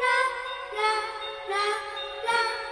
la, la, la, la.